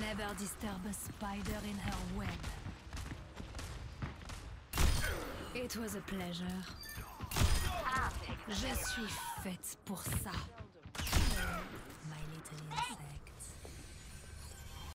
Never disturb a spider in her web. It was a pleasure. Je suis faite pour ça.